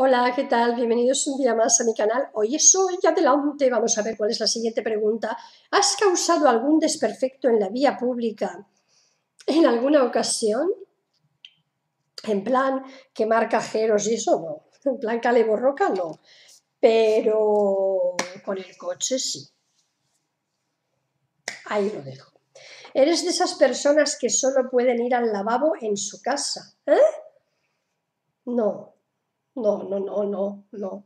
Hola, ¿qué tal? Bienvenidos un día más a mi canal. Hoy es hoy, adelante, vamos a ver cuál es la siguiente pregunta. ¿Has causado algún desperfecto en la vía pública en alguna ocasión? En plan, quemar cajeros y eso no. En plan, cale borroca no. Pero con el coche sí. Ahí lo dejo. Eres de esas personas que solo pueden ir al lavabo en su casa. ¿Eh? No, no, no, no, no, no.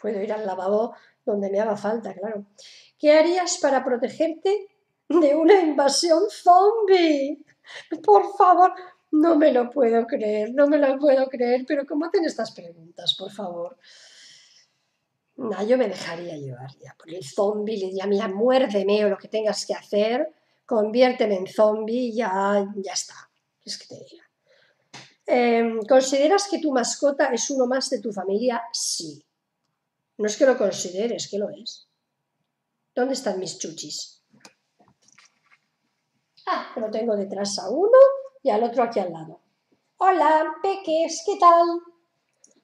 Puedo ir al lavabo donde me haga falta, claro. ¿Qué harías para protegerte de una invasión zombie? Por favor, no me lo puedo creer, no me lo puedo creer, pero ¿cómo hacen estas preguntas, por favor? No, yo me dejaría llevar ya por el zombie, le diría, mira, muérdeme o lo que tengas que hacer, conviérteme en zombie ya, ya está. Es que te diga. Em, ¿Consideras que tu mascota es uno más de tu familia? Sí. No es que lo consideres, que lo es. ¿Dónde están mis chuchis? Ah, lo tengo detrás a uno y al otro aquí al lado. Hola, peques, ¿qué tal?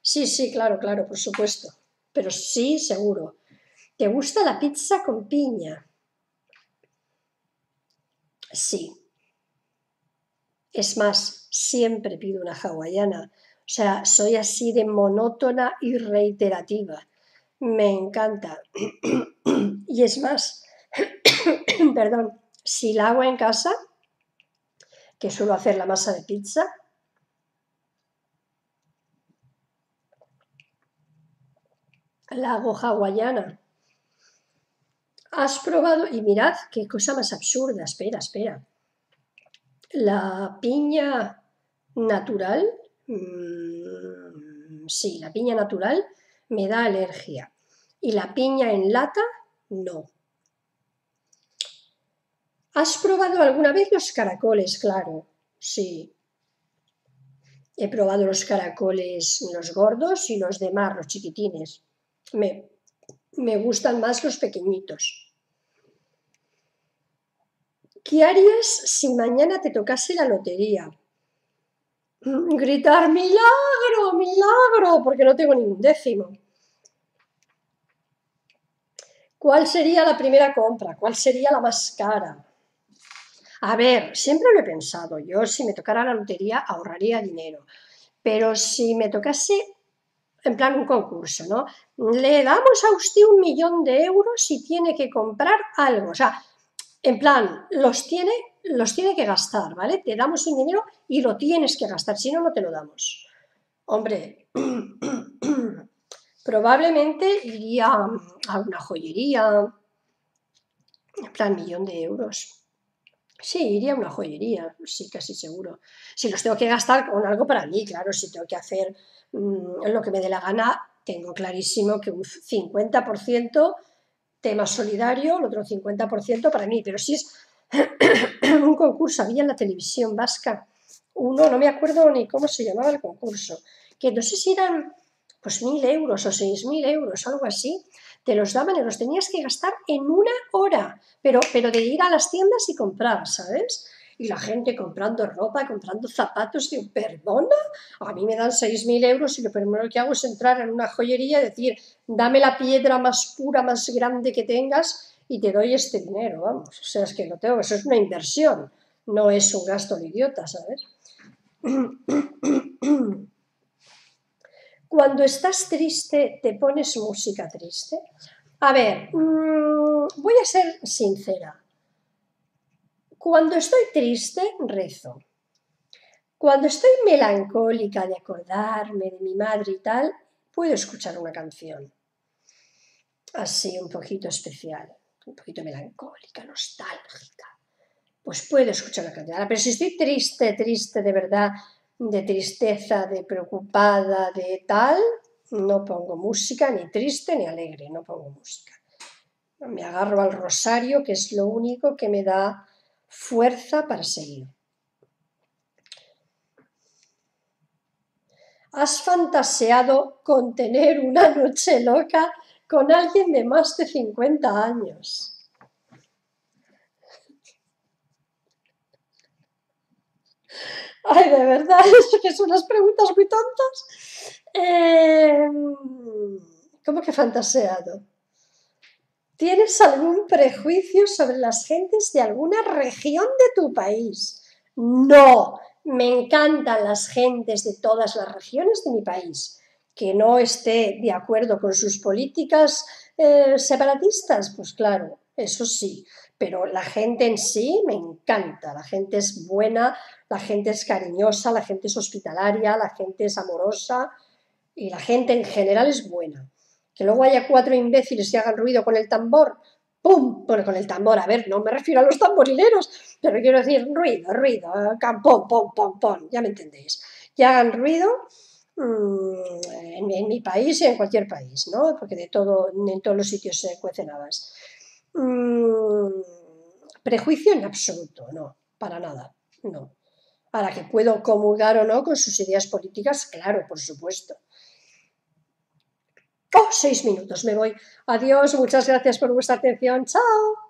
Sí, sí, claro, claro, por supuesto. Pero sí, seguro. ¿Te gusta la pizza con piña? Sí. Es más, siempre pido una hawaiana. O sea, soy así de monótona y reiterativa. Me encanta. y es más, perdón, si la hago en casa, que suelo hacer la masa de pizza, la hago hawaiana. Has probado, y mirad qué cosa más absurda, espera, espera la piña natural, mm, sí, la piña natural me da alergia. Y la piña en lata, no. ¿Has probado alguna vez los caracoles? Claro, sí. He probado los caracoles, los gordos y los demás, los chiquitines. Me, me gustan más los pequeñitos. ¿Qué harías si mañana te tocase la lotería? Mm, gritar, milagro, milagro, porque no tengo ningún décimo. ¿Cuál sería la primera compra? ¿Cuál sería la más cara? A ver, siempre lo he pensado. Yo si me tocara la lotería ahorraría dinero. Pero si me tocase, en plan un concurso, ¿no? Le damos a usted un millón de euros y tiene que comprar algo. O sea, en plan, los tiene, los tiene que gastar, ¿vale? Te damos un dinero y lo tienes que gastar, si no, no te lo damos. Hombre, probablemente iría a una joyería, en plan millón de euros. Sí, iría a una joyería, sí, casi seguro. Si los tengo que gastar con algo para mí, claro, si tengo que hacer mm, lo que me dé la gana, tengo clarísimo que un 50% tema solidario, el otro 50% para mí, pero si es un concurso, había en la televisión vasca uno, no me acuerdo ni cómo se llamaba el concurso, que no sé si eran pues mil euros o seis mil euros, algo así, te los daban y los tenías que gastar en una hora, pero, pero de ir a las tiendas y comprar, ¿sabes? Y la gente comprando ropa, comprando zapatos, digo, perdona, a mí me dan 6.000 euros y lo primero que hago es entrar en una joyería y decir, dame la piedra más pura, más grande que tengas y te doy este dinero, vamos, o sea, es que no tengo, eso es una inversión, no es un gasto de idiota, ¿sabes? Cuando estás triste, ¿te pones música triste? A ver, mm, voy a ser sincera. Cuando estoy triste, rezo. Cuando estoy melancólica de acordarme de mi madre y tal, puedo escuchar una canción. Así, un poquito especial, un poquito melancólica, nostálgica. Pues puedo escuchar una canción. pero si estoy triste, triste de verdad, de tristeza, de preocupada, de tal, no pongo música, ni triste ni alegre, no pongo música. Me agarro al rosario, que es lo único que me da fuerza para seguir. ¿Has fantaseado con tener una noche loca con alguien de más de 50 años? Ay, de verdad, es que son unas preguntas muy tontas. Eh, ¿Cómo que fantaseado? ¿Tienes algún prejuicio sobre las gentes de alguna región de tu país? No, me encantan las gentes de todas las regiones de mi país. Que no esté de acuerdo con sus políticas eh, separatistas, pues claro, eso sí, pero la gente en sí me encanta, la gente es buena, la gente es cariñosa, la gente es hospitalaria, la gente es amorosa y la gente en general es buena. Que luego haya cuatro imbéciles y hagan ruido con el tambor, ¡pum! Bueno, con el tambor, a ver, no me refiero a los tamborileros, pero quiero decir ruido, ruido, pom, pom, pom, pom, ya me entendéis. Y hagan ruido mm, en, mi país y en cualquier país, ¿no? Porque de todo, en todos los sitios se cuecen habas. Mm, prejuicio en absoluto, no, para nada, no. Para que puedo comulgar o no con sus ideas políticas, claro, por supuesto. Oh, seis minutos, me voy. Adiós, muchas gracias por vuestra atención. Chao.